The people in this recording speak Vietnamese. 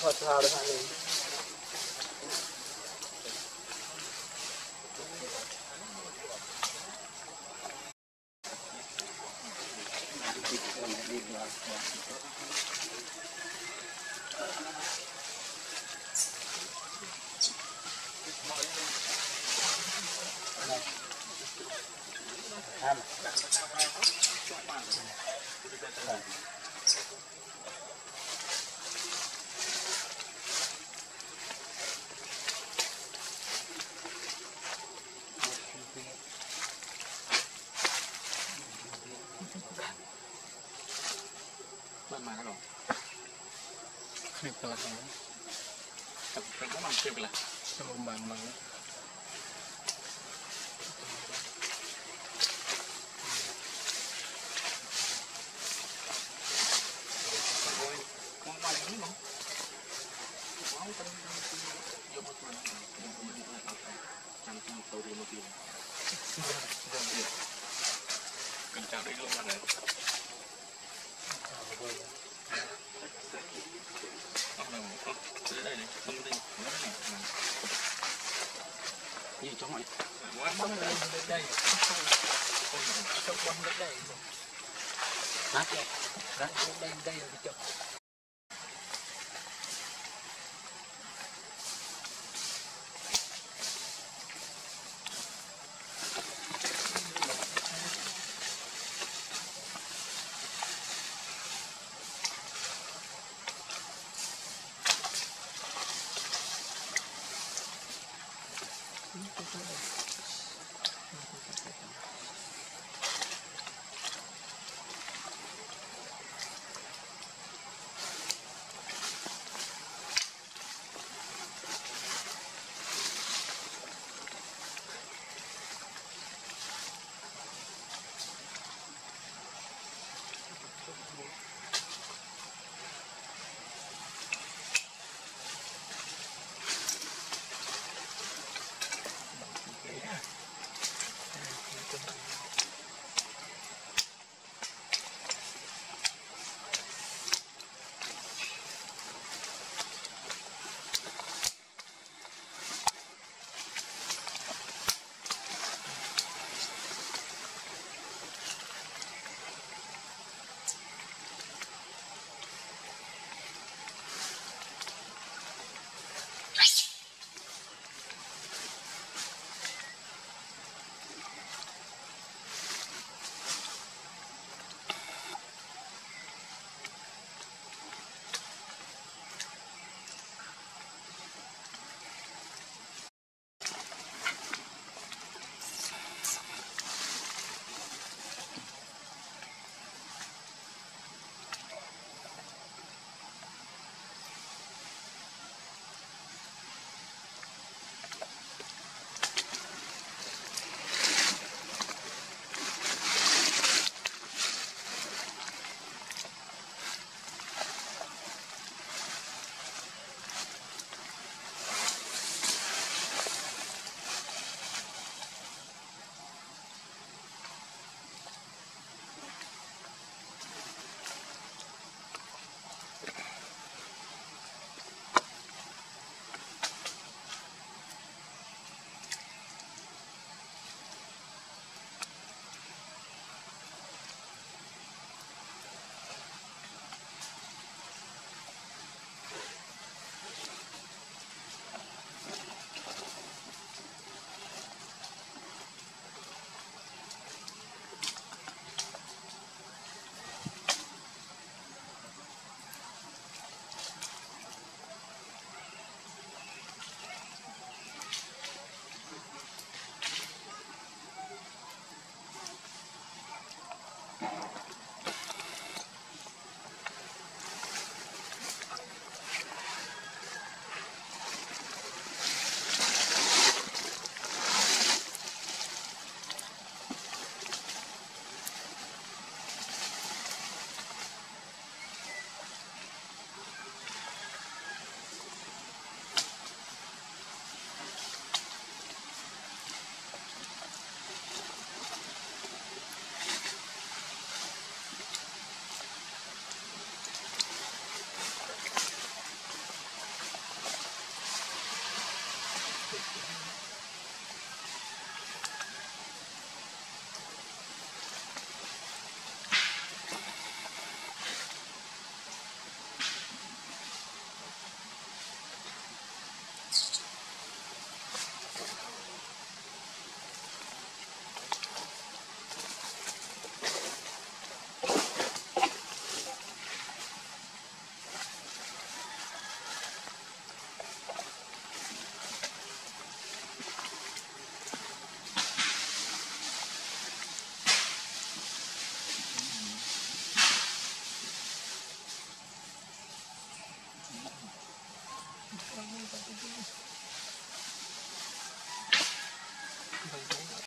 suatu hari ini Thank you. គ្រីបកន្លះហ្នឹងទឹកពេញមកគ្រីបកន្លះចូលបានមក Thank you. Bắn lên đây hả đây đây đây là chụp